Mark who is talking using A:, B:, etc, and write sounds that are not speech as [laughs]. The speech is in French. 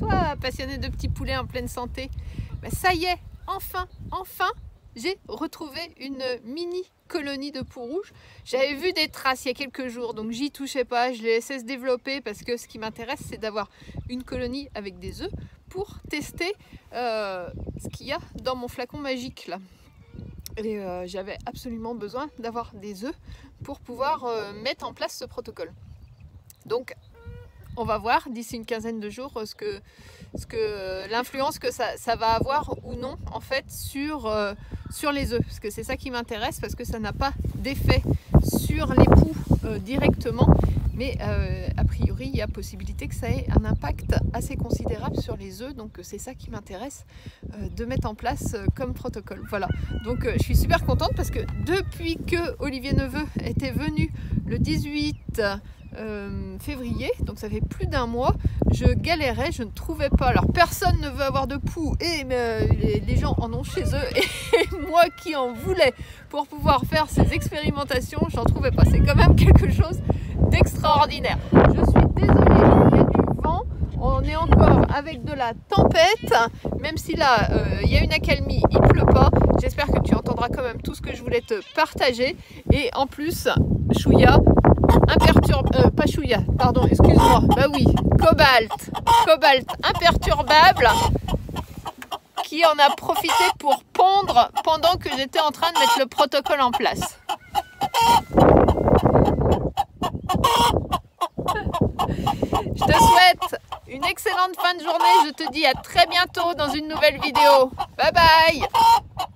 A: toi, passionné de petits poulets en pleine santé. Ben, ça y est, enfin, enfin, j'ai retrouvé une mini colonie de poux rouges. J'avais vu des traces il y a quelques jours, donc j'y touchais pas, je les laissais se développer parce que ce qui m'intéresse, c'est d'avoir une colonie avec des œufs pour tester euh, ce qu'il y a dans mon flacon magique là. Et euh, j'avais absolument besoin d'avoir des œufs pour pouvoir euh, mettre en place ce protocole. Donc on va voir d'ici une quinzaine de jours ce que, ce que l'influence que ça, va avoir ou non en fait sur, euh, sur les œufs. Parce que c'est ça qui m'intéresse parce que ça n'a pas d'effet sur les poux euh, directement. Mais euh, a priori, il y a possibilité que ça ait un impact assez considérable sur les œufs. Donc c'est ça qui m'intéresse euh, de mettre en place euh, comme protocole. Voilà. Donc euh, je suis super contente parce que depuis que Olivier Neveu était venu le 18 euh, février, donc ça fait plus d'un mois, je galérais, je ne trouvais pas. Alors personne ne veut avoir de poux et mais, les, gens en ont chez eux et [laughs] moi qui en voulais pour pouvoir faire ces expérimentations, j'en trouvais pas. C'est quand même quelque chose d'extraordinaire. Je suis désolée, du vent. On est encore avec de la tempête, même si là euh, il y a une accalmie, il pleut pas. J'espère que tu entendras quand même tout ce que je voulais te partager. Et en plus, Chouya, pardon, excuse-moi, bah oui, Cobalt, Cobalt imperturbable, qui en a profité pour pondre pendant que j'étais en train de mettre le protocole en place. Je te souhaite une excellente fin de journée. Je te dis à très bientôt dans une nouvelle vidéo. Bye bye